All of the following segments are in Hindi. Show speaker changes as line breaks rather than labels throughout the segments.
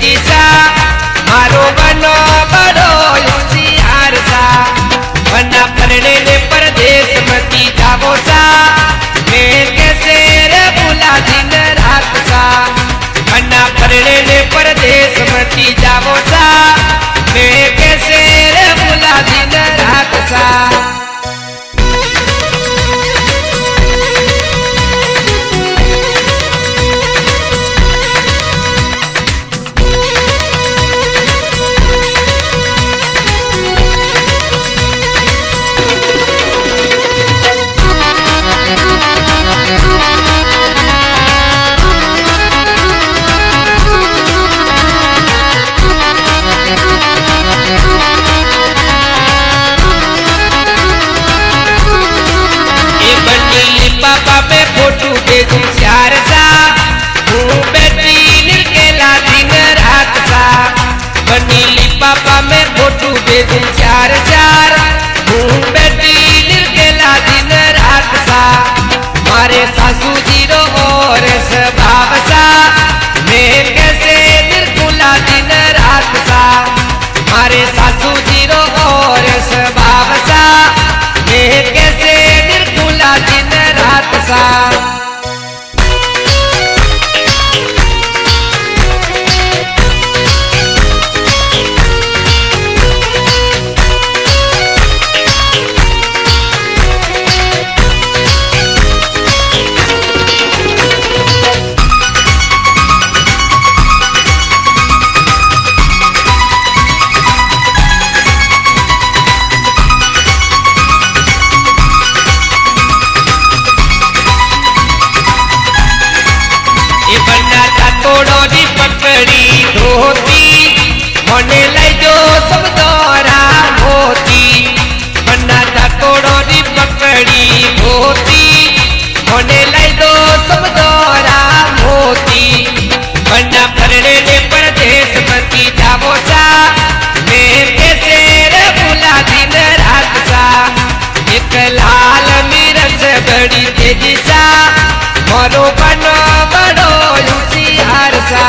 चाल मीरच बड़ी तेज़ी खींचड़ी धोती, मने लैजो सब दोरा मोती मन्ना धकोड़ो री पकड़ी धोती, मने लैजो सब दोरा मोती मन्ना फरने ने परदेश बती जावो सा, मेरे से रे भुला दिन रात सा। एक लाल मिरस बड़ी तेज़ी सा, मरो बनो बड़ो लुची हार सा।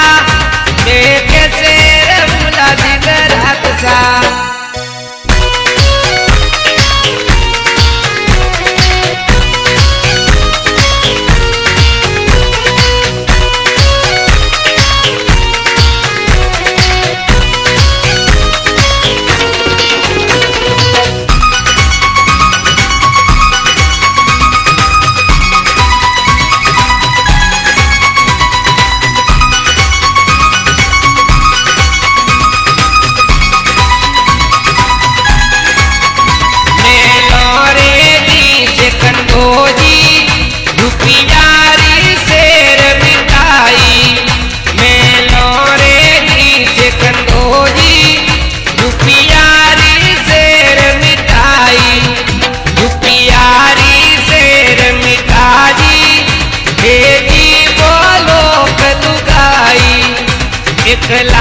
arreglar.